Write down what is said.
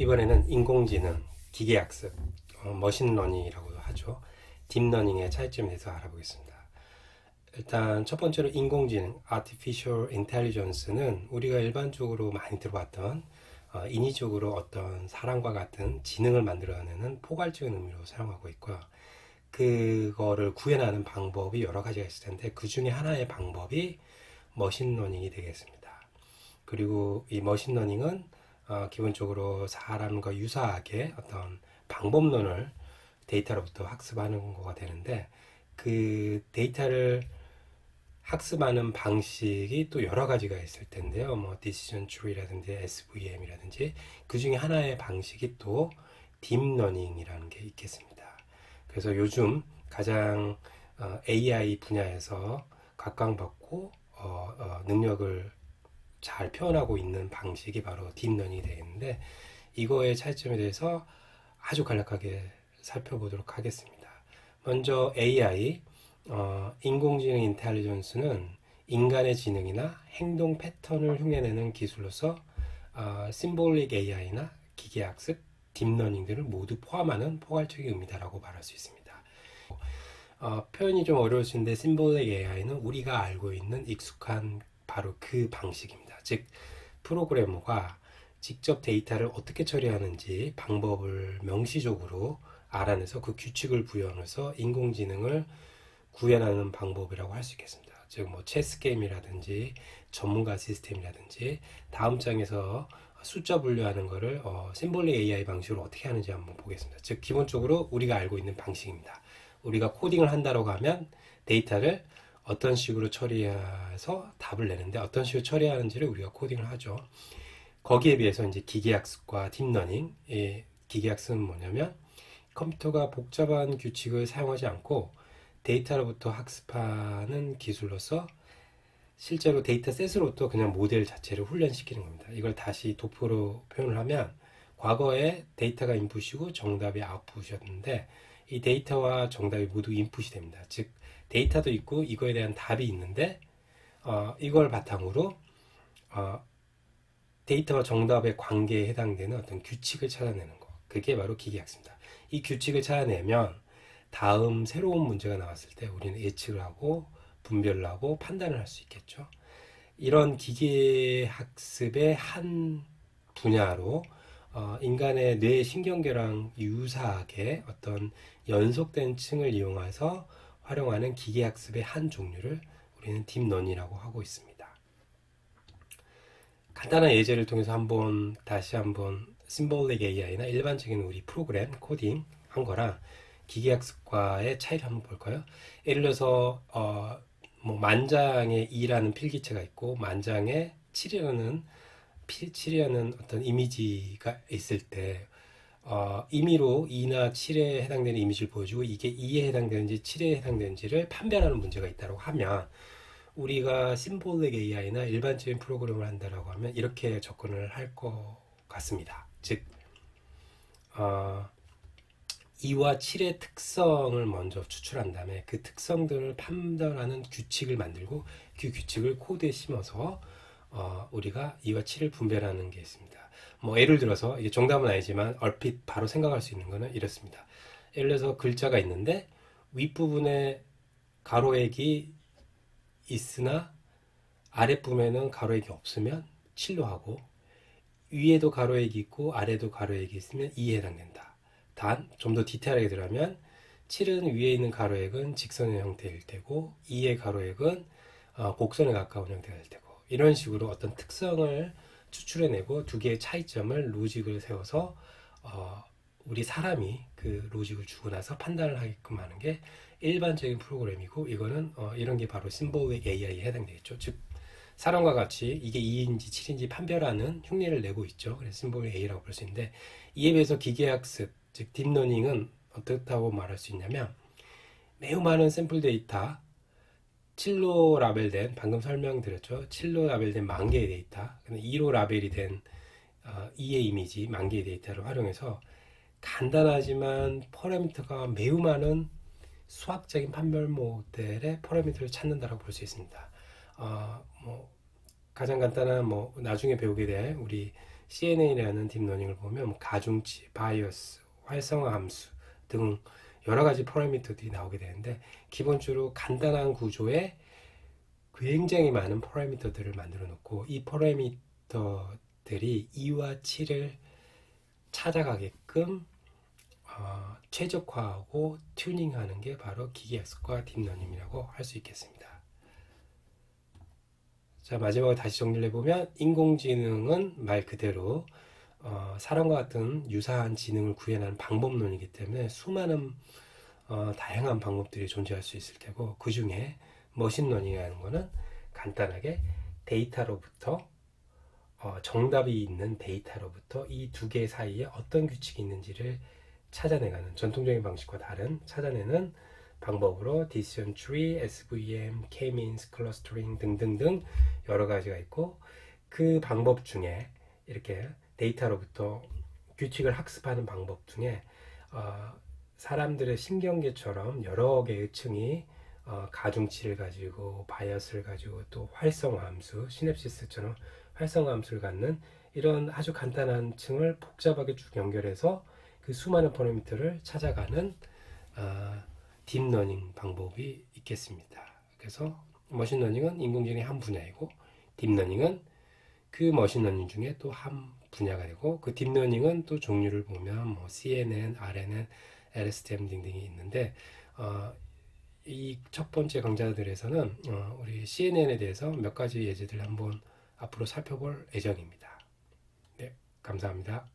이번에는 인공지능, 기계학습, 어, machine learning이라고도 하죠. deep learning의 차이점에 대해서 알아보겠습니다. 일단 첫 번째로 인공지능, artificial intelligence는 우리가 일반적으로 많이 들어봤던 어, 인위적으로 어떤 사람과 같은 지능을 만들어내는 포괄적인 의미로 사용하고 있고요. 그거를 구현하는 방법이 여러 가지가 있을 텐데 그 중에 하나의 방법이 machine learning이 되겠습니다. 그리고 이 machine learning은 어, 기본적으로 사람과 유사하게 어떤 방법론을 데이터로부터 학습하는 거가 되는데 그 데이터를 학습하는 방식이 또 여러 가지가 있을 텐데요. 뭐 decision tree라든지 SVM이라든지 그 중에 하나의 방식이 또 deep learning이라는 게 있겠습니다. 그래서 요즘 가장 어, AI 분야에서 각광받고 어, 어, 능력을 잘 표현하고 있는 방식이 바로 deep learning이 되겠는데 이거의 차이점에 대해서 아주 간략하게 살펴보도록 하겠습니다. 먼저 AI, 어, 인공지능 intelligence는 인간의 지능이나 행동 패턴을 흉내내는 기술로서 어, symbolic AI나 기계학습, deep learning 들을 모두 포함하는 포괄적인 의미다라고 말할 수 있습니다. 어, 표현이 좀 어려울 수 있는데 symbolic AI는 우리가 알고 있는 익숙한 바로 그 방식입니다. 즉 프로그래머가 직접 데이터를 어떻게 처리하는지 방법을 명시적으로 알아내서 그 규칙을 구현해서 인공지능을 구현하는 방법이라고 할 수 있겠습니다. 즉 뭐 체스 게임이라든지 전문가 시스템이라든지 다음 장에서 숫자 분류하는 거를 어, symbolic AI 방식으로 어떻게 하는지 한번 보겠습니다. 즉 기본적으로 우리가 알고 있는 방식입니다. 우리가 코딩을 한다고 하면 데이터를 어떤 식으로 처리해서 답을 내는데 어떤 식으로 처리하는지를 우리가 코딩을 하죠. 거기에 비해서 이제 기계학습과 deep learning, 예, 기계학습은 뭐냐면 컴퓨터가 복잡한 규칙을 사용하지 않고 데이터로부터 학습하는 기술로서 실제로 dataset으로부터 그냥 모델 자체를 훈련시키는 겁니다. 이걸 다시 도표로 표현을 하면 과거에 데이터가 인풋이고 정답이 아웃풋이었는데 이 데이터와 정답이 모두 인풋이 됩니다. 즉 데이터도 있고 이거에 대한 답이 있는데 어, 이걸 바탕으로 어, 데이터와 정답의 관계에 해당되는 어떤 규칙을 찾아내는 거. 그게 바로 기계학습입니다. 이 규칙을 찾아내면 다음 새로운 문제가 나왔을 때 우리는 예측을 하고 분별을 하고 판단을 할 수 있겠죠. 이런 기계학습의 한 분야로 어, 인간의 뇌 신경계랑 유사하게 어떤 연속된 층을 이용해서 활용하는 기계학습의 한 종류를 우리는 딥런이라고 하고 있습니다. 간단한 예제를 통해서 한번 다시 한번 심볼릭 AI나 일반적인 우리 프로그램 코딩 한 거랑 기계학습과의 차이를 한번 볼까요? 예를 들어서 어, 뭐 만장에 2라는 필기체가 있고 만장에 7이라는 7이라는 어떤 이미지가 있을 때 어, 임의로 2나 7에 해당되는 이미지를 보여주고 이게 2에 해당되는지 7에 해당되는지를 판별하는 문제가 있다고 하면 우리가 심볼릭 AI나 일반적인 프로그램을 한다라고 하면 이렇게 접근을 할 것 같습니다. 즉 어, 2와 7의 특성을 먼저 추출한 다음에 그 특성들을 판단하는 규칙을 만들고 그 규칙을 코드에 심어서 어, 우리가 2와 7을 분별하는 게 있습니다. 뭐 예를 들어서 이게 정답은 아니지만 얼핏 바로 생각할 수 있는 거는 이렇습니다. 예를 들어서 글자가 있는데 윗부분에 가로액이 있으나 아랫부분에는 가로액이 없으면 7로 하고 위에도 가로액이 있고 아래도 가로액이 있으면 2에 해당된다. 단 좀 더 디테일하게 들어가면 7은 위에 있는 가로액은 직선의 형태일 테고 2의 가로액은 어, 곡선에 가까운 형태가 될 테고 이런 식으로 어떤 특성을 추출해내고 두 개의 차이점을 로직을 세워서 어, 우리 사람이 그 로직을 주고 나서 판단을 하게끔 하는 게 일반적인 프로그램이고 이거는 어, 이런 게 바로 심볼릭 AI에 해당되겠죠. 즉 사람과 같이 이게 2인지 7인지 판별하는 흉내를 내고 있죠. 그래서 symbolic AI라고 부를 수 있는데 이에 비해서 기계학습 즉 deep learning은 어떻다고 말할 수 있냐면 매우 많은 샘플 데이터 7로 라벨된 방금 설명드렸죠. 7로 라벨된 만 개의 데이터, 2로 라벨이 된 어, 2의 이미지 만 개의 데이터를 활용해서 간단하지만 parameter가 매우 많은 수학적인 판별 모델의 parameter를 찾는다고 볼 수 있습니다. 어, 뭐 가장 간단한 뭐 나중에 배우게 될 우리 CNN이라는 deep learning을 보면 뭐 가중치, bias, 활성화 함수 등 여러 가지 parameter들이 나오게 되는데 기본적으로 간단한 구조에 굉장히 많은 parameter들을 만들어 놓고 이 parameter들이 2와 7을 찾아가게끔 어, 최적화하고 튜닝하는 게 바로 기계 학습과 deep learning이라고 할 수 있겠습니다. 자 마지막으로 다시 정리를 해보면 인공지능은 말 그대로 어, 사람과 같은 유사한 지능을 구현하는 방법론이기 때문에 수많은 어, 다양한 방법들이 존재할 수 있을 테고 그 중에 machine learning이라는 것은 간단하게 데이터로부터 어, 정답이 있는 데이터로부터 이 두 개 사이에 어떤 규칙이 있는지를 찾아내가는 전통적인 방식과 다른 찾아내는 방법으로 decision tree, SVM, k-means, clustering 등등등 여러 가지가 있고 그 방법 중에 이렇게 데이터로부터 규칙을 학습하는 방법 중에 어, 사람들의 신경계처럼 여러 개의 층이 어, 가중치를 가지고 바이어스를 가지고 또 활성화 함수, 시냅시스처럼 활성화 함수를 갖는 이런 아주 간단한 층을 복잡하게 쭉 연결해서 그 수많은 parameter를 찾아가는 어, deep learning 방법이 있겠습니다. 그래서 machine learning은 인공지능의 한 분야이고 deep learning은 그 machine learning 중에 또 한 분야가 되고 그 deep learning은 또 종류를 보면 뭐 CNN, RNN, LSTM 등등이 있는데 어, 이 첫 번째 강좌들에서는 어, 우리 CNN에 대해서 몇 가지 예제들 한번 앞으로 살펴볼 예정입니다. 네, 감사합니다.